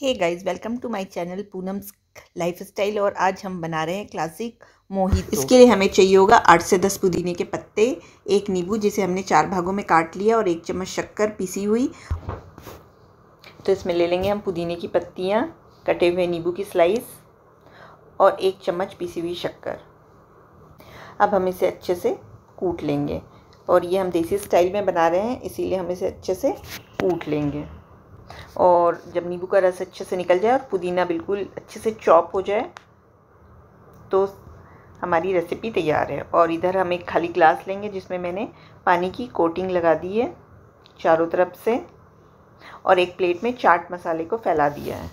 Hey guys welcome to my channel Poonam's lifestyle और आज हम बना रहे हैं क्लासिक मोहितो इसके लिए हमें चाहिए होगा आठ से दस पुदीने के पत्ते, एक नींबू जिसे हमने चार भागों में काट लिया और एक चम्मच शक्कर पीसी हुई। तो इसमें ले लेंगे हम पुदीने की पत्तियाँ, कटे हुए नींबू की स्लाइस और एक चम्मच पीसी हुई शक्कर। अब हम इसे अच्छे से कूट लेंगे और ये हम देसी स्टाइल में बना रहे हैं, इसीलिए हम इसे अच्छे से कूट लेंगे। और जब नींबू का रस अच्छे से निकल जाए और पुदीना बिल्कुल अच्छे से चॉप हो जाए तो हमारी रेसिपी तैयार है। और इधर हम एक खाली ग्लास लेंगे जिसमें मैंने पानी की कोटिंग लगा दी है चारों तरफ़ से और एक प्लेट में चाट मसाले को फैला दिया है।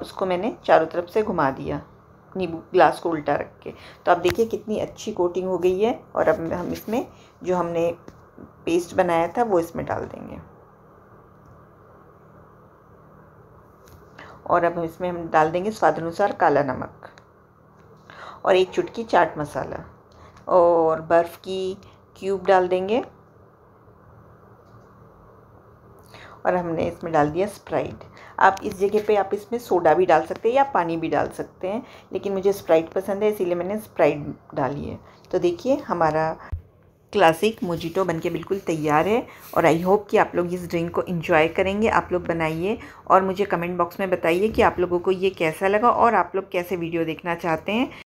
उसको मैंने चारों तरफ़ से घुमा दिया, नींबू ग्लास को उल्टा रख के। तो अब देखिए कितनी अच्छी कोटिंग हो गई है और अब हम इसमें जो हमने पेस्ट बनाया था वो इसमें डाल देंगे। और अब इसमें हम डाल देंगे स्वाद अनुसार काला नमक और एक चुटकी चाट मसाला और बर्फ़ की क्यूब डाल देंगे। और हमने इसमें डाल दिया स्प्राइट। आप इस जगह पे आप इसमें सोडा भी डाल सकते हैं या पानी भी डाल सकते हैं, लेकिन मुझे स्प्राइट पसंद है, इसीलिए मैंने स्प्राइट डाली है। तो देखिए हमारा क्लासिक मोजिटो बनके बिल्कुल तैयार है और आई होप कि आप लोग इस ड्रिंक को इन्जॉय करेंगे। आप लोग बनाइए और मुझे कमेंट बॉक्स में बताइए कि आप लोगों को ये कैसा लगा और आप लोग कैसे वीडियो देखना चाहते हैं।